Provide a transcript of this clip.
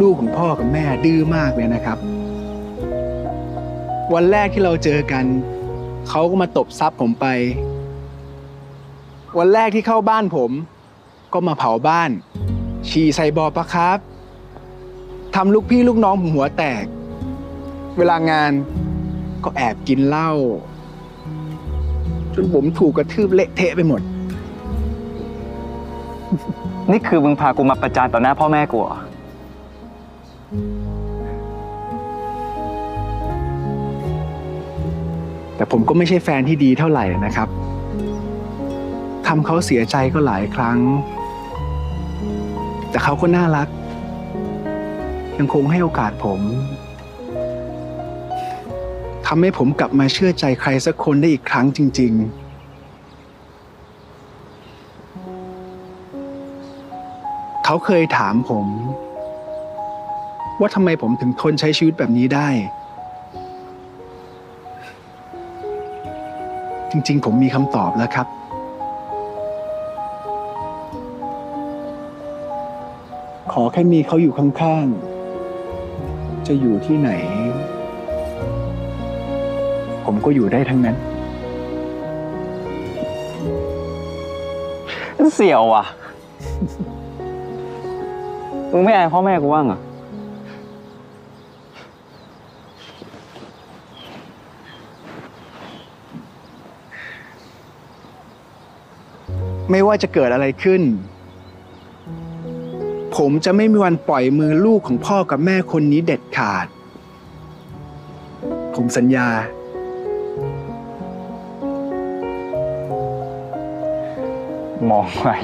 ลูกของพ่อกับแม่ดื้อมากเลยนะครับ วันแรกที่เราเจอกัน เขาก็มาตบซับผมไป วันแรกที่เข้าบ้านผม ก็มาเผาบ้าน ฉี่ใส่บอปะครับทำลูกพี่ลูกน้องผมหัวแตก เวลางานก็แอบกินเหล้าจนผมถูกกระทืบเละเทะไปหมด นี่คือมึงพากูมาประจานต่อหน้าพ่อแม่กูเหรอ แต่ผมก็ไม่ใช่แฟนที่ดีเท่าไหร่นะครับทำเขาเสียใจก็หลายครั้ง แต่เขาก็น่ารัก ยังคงให้โอกาสผมทำให้ผมกลับมาเชื่อใจใครสักคนได้อีกครั้งจริงๆเขาเคยถามผม ว่าทำไมผมถึงทนใช้ชีวิตแบบนี้ได้ จริงๆ ผมมีคำตอบแล้วครับ ขอแค่มีเขาอยู่ข้างๆ จะอยู่ที่ไหน ผมก็อยู่ได้ทั้งนั้น เสี่ยวว่ะ มึงไม่อายพ่อแม่กูบ้างเหรอ ไม่ว่าจะเกิดอะไรขึ้น ผมจะไม่มีวันปล่อยมือลูกของพ่อกับแม่คนนี้เด็ดขาด ผมสัญญา มองไว้